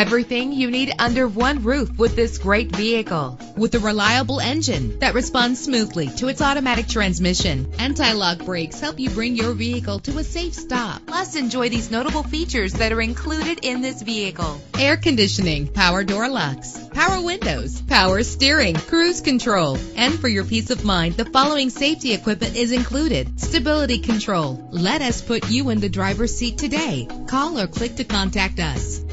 Everything you need under one roof with this great vehicle. With a reliable engine that responds smoothly to its automatic transmission. Anti-lock brakes help you bring your vehicle to a safe stop. Plus, enjoy these notable features that are included in this vehicle. Air conditioning, power door locks, power windows, power steering, cruise control. And for your peace of mind, the following safety equipment is included. Stability control. Let us put you in the driver's seat today. Call or click to contact us.